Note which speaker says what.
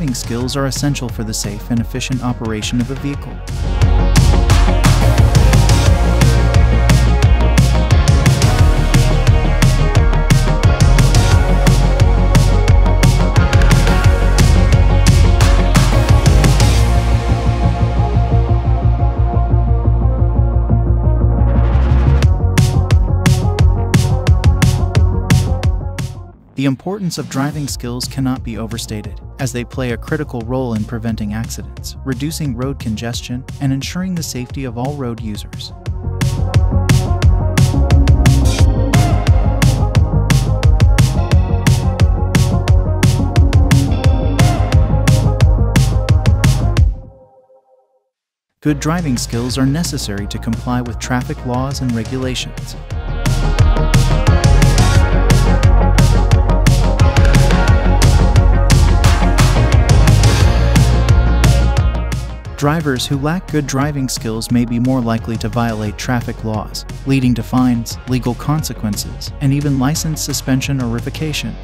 Speaker 1: driving skills are essential for the safe and efficient operation of a vehicle. The importance of driving skills cannot be overstated, as they play a critical role in preventing accidents, reducing road congestion, and ensuring the safety of all road users. Good driving skills are necessary to comply with traffic laws and regulations. Drivers who lack good driving skills may be more likely to violate traffic laws, leading to fines, legal consequences, and even license suspension or revocation.